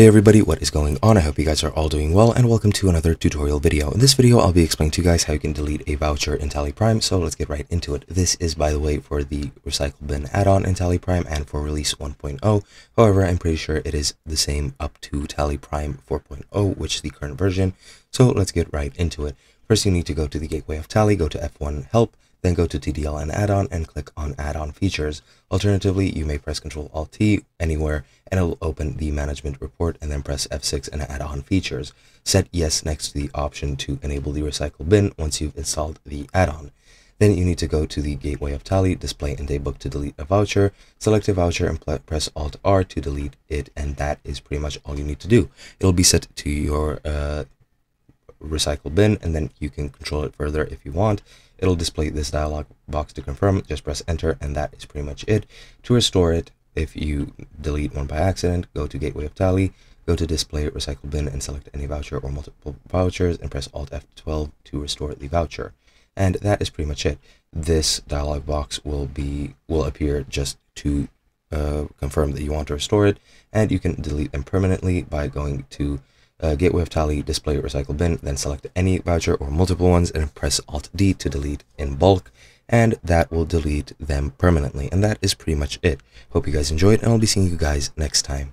Hey everybody, what is going on? I hope you guys are all doing well and welcome to another tutorial video. In this video, I'll be explaining to you guys how you can delete a voucher in Tally Prime, so let's get right into it. This is, by the way, for the Recycle Bin add-on in Tally Prime and for release 1.0. However, I'm pretty sure it is the same up to Tally Prime 4.0, which is the current version. So let's get right into it. First, you need to go to the gateway of Tally, go to F1 Help, then go to TDL and add-on and click on add-on features. Alternatively, you may press Ctrl Alt T anywhere and it will open the management report and then press F6 and add-on features. Set yes next to the option to enable the recycle bin once you've installed the add-on. Then you need to go to the gateway of Tally, display and daybook to delete a voucher, select a voucher and press Alt R to delete it and that is pretty much all you need to do. It'll be set to your uh, recycle bin and then you can control it further if you want. It'll display this dialog box to confirm. Just press enter and that is pretty much it. To restore it if you delete one by accident go to gateway of tally go to display recycle bin and select any voucher or multiple vouchers and press alt f12 to restore the voucher. And that is pretty much it. This dialog box will be will appear just to uh, confirm that you want to restore it and you can delete them permanently by going to uh, gateway of tally, display recycle bin, then select any voucher or multiple ones and press Alt D to delete in bulk and that will delete them permanently. And that is pretty much it. Hope you guys enjoyed and I'll be seeing you guys next time.